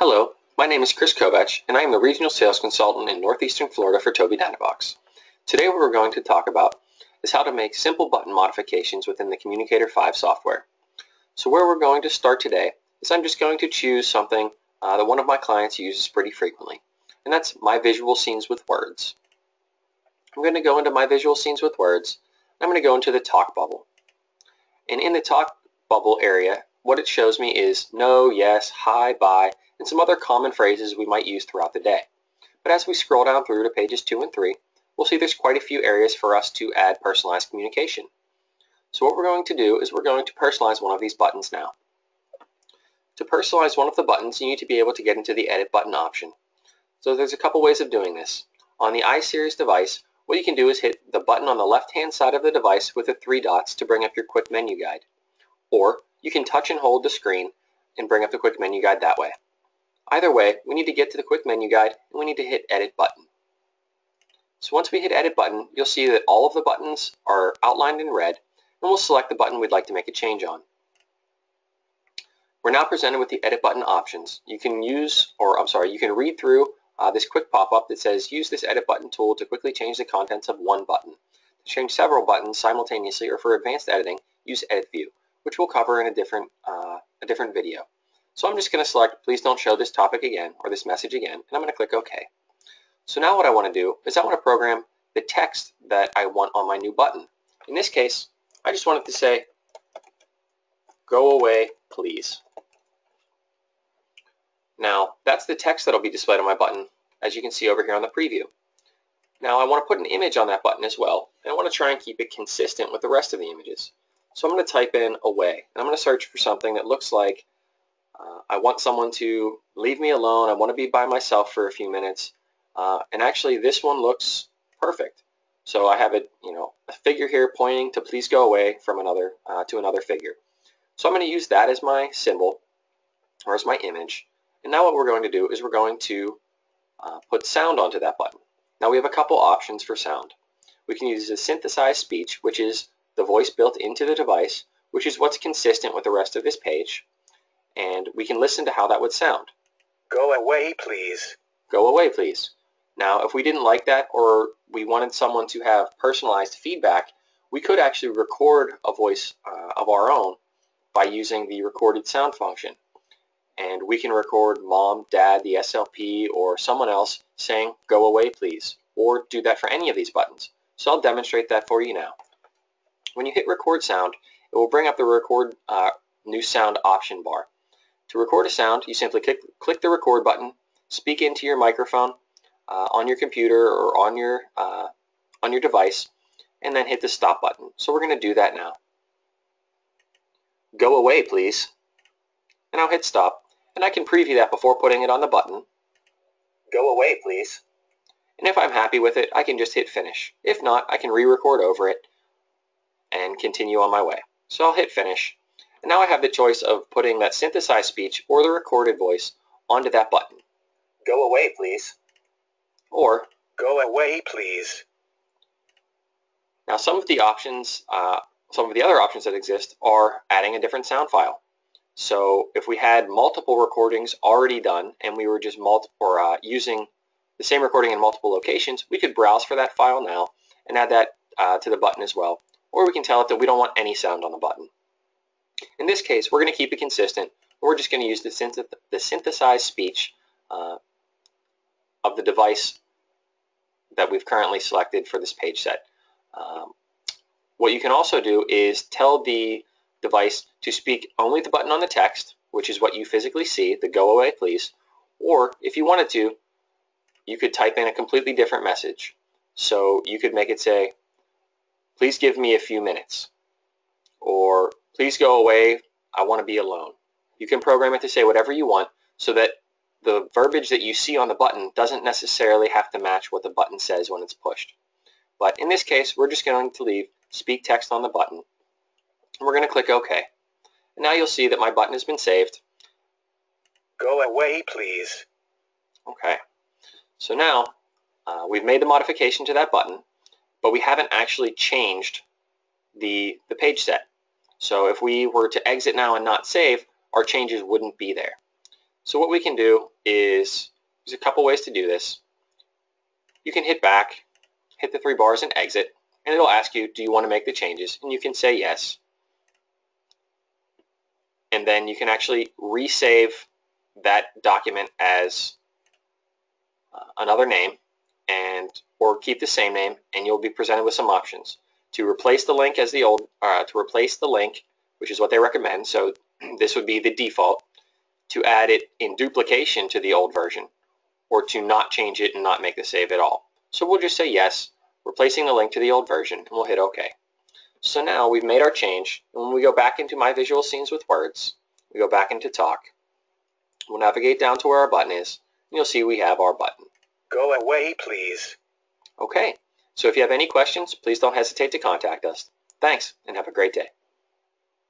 Hello, my name is Chris Kovach, and I am the Regional Sales Consultant in Northeastern Florida for Tobii Dynavox. Today what we're going to talk about is how to make simple button modifications within the Communicator 5 software. So where we're going to start today is I'm just going to choose something uh, that one of my clients uses pretty frequently, and that's My Visual Scenes with Words. I'm going to go into My Visual Scenes with Words, I'm going to go into the Talk bubble. And in the Talk bubble area, what it shows me is no, yes, hi, bye, and some other common phrases we might use throughout the day. But as we scroll down through to pages 2 and 3, we'll see there's quite a few areas for us to add personalized communication. So what we're going to do is we're going to personalize one of these buttons now. To personalize one of the buttons, you need to be able to get into the Edit button option. So there's a couple ways of doing this. On the iSeries device, what you can do is hit the button on the left-hand side of the device with the three dots to bring up your quick menu guide. Or you can touch and hold the screen and bring up the quick menu guide that way. Either way, we need to get to the quick menu guide and we need to hit edit button. So once we hit edit button, you'll see that all of the buttons are outlined in red and we'll select the button we'd like to make a change on. We're now presented with the edit button options. You can use, or I'm sorry, you can read through uh, this quick pop-up that says use this edit button tool to quickly change the contents of one button. To change several buttons simultaneously or for advanced editing, use edit view, which we'll cover in a different, uh, a different video. So I'm just going to select please don't show this topic again or this message again and I'm going to click OK. So now what I want to do is I want to program the text that I want on my new button. In this case I just wanted to say go away please. Now that's the text that will be displayed on my button as you can see over here on the preview. Now I want to put an image on that button as well and I want to try and keep it consistent with the rest of the images. So I'm going to type in away and I'm going to search for something that looks like uh, I want someone to leave me alone. I want to be by myself for a few minutes. Uh, and actually, this one looks perfect. So I have a, you know, a figure here pointing to please go away from another uh, to another figure. So I'm going to use that as my symbol or as my image. And now what we're going to do is we're going to uh, put sound onto that button. Now we have a couple options for sound. We can use the synthesized speech, which is the voice built into the device, which is what's consistent with the rest of this page and we can listen to how that would sound. Go away, please. Go away, please. Now, if we didn't like that or we wanted someone to have personalized feedback, we could actually record a voice uh, of our own by using the recorded sound function. And we can record mom, dad, the SLP, or someone else saying, go away, please, or do that for any of these buttons. So I'll demonstrate that for you now. When you hit record sound, it will bring up the record uh, new sound option bar. To record a sound, you simply click, click the record button, speak into your microphone uh, on your computer or on your, uh, on your device, and then hit the stop button. So we're going to do that now. Go away, please. And I'll hit stop, and I can preview that before putting it on the button. Go away, please. And if I'm happy with it, I can just hit finish. If not, I can re-record over it and continue on my way. So I'll hit finish, and now I have the choice of putting that synthesized speech or the recorded voice onto that button. Go away, please. Or Go away, please. Now some of the options, uh, some of the other options that exist are adding a different sound file. So if we had multiple recordings already done and we were just multiple, or uh, using the same recording in multiple locations, we could browse for that file now and add that uh, to the button as well. Or we can tell it that we don't want any sound on the button. In this case, we're going to keep it consistent. We're just going to use the, synth the synthesized speech uh, of the device that we've currently selected for this page set. Um, what you can also do is tell the device to speak only the button on the text, which is what you physically see, the go away please, or if you wanted to, you could type in a completely different message. So you could make it say, please give me a few minutes, or please go away, I want to be alone. You can program it to say whatever you want so that the verbiage that you see on the button doesn't necessarily have to match what the button says when it's pushed. But in this case, we're just going to leave speak text on the button. And we're going to click OK. And now you'll see that my button has been saved. Go away, please. Okay. So now uh, we've made the modification to that button, but we haven't actually changed the, the page set. So if we were to exit now and not save, our changes wouldn't be there. So what we can do is, there's a couple ways to do this. You can hit back, hit the three bars and exit, and it'll ask you, do you want to make the changes? And you can say yes. And then you can actually resave that document as uh, another name and or keep the same name and you'll be presented with some options to replace the link as the old uh, to replace the link which is what they recommend. So this would be the default to add it in duplication to the old version or to not change it and not make the save at all. So we'll just say yes replacing the link to the old version and we'll hit OK. So now we've made our change. And when we go back into my visual scenes with words we go back into talk we'll navigate down to where our button is and you'll see we have our button. Go away, please. Okay, so if you have any questions, please don't hesitate to contact us. Thanks, and have a great day.